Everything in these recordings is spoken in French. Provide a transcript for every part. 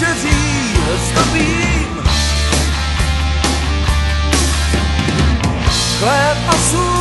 intensity as the beam. Glad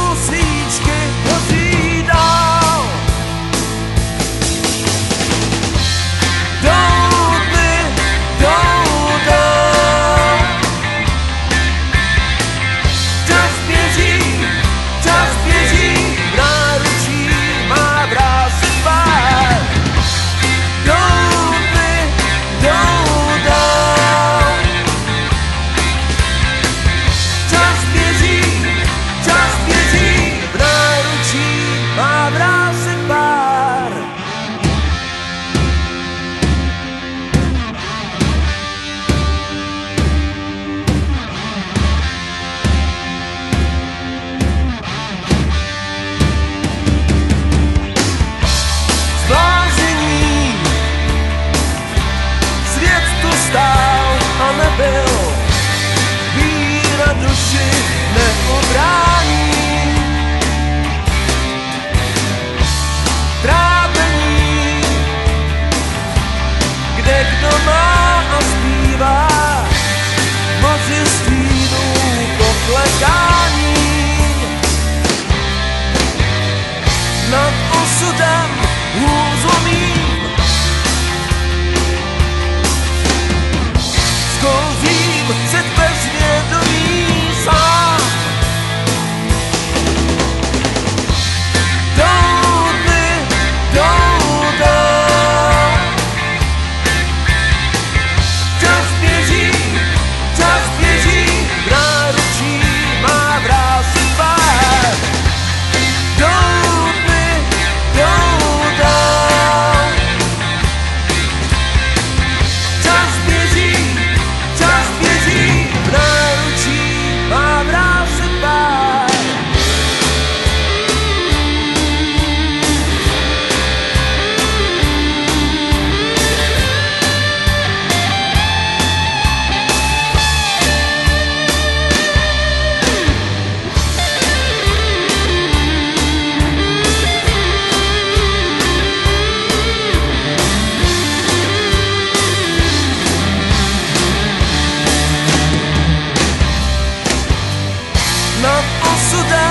L'homme en soda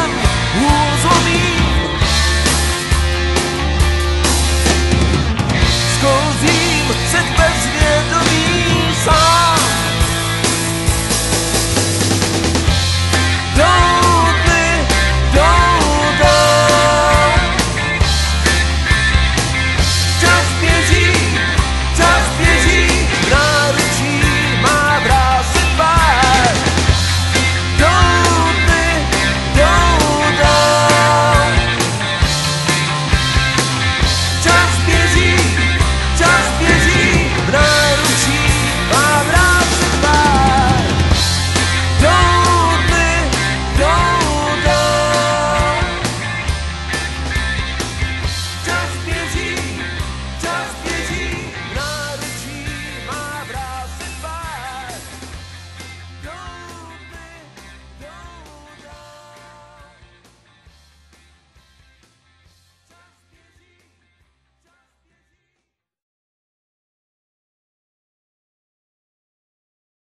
ou cette belle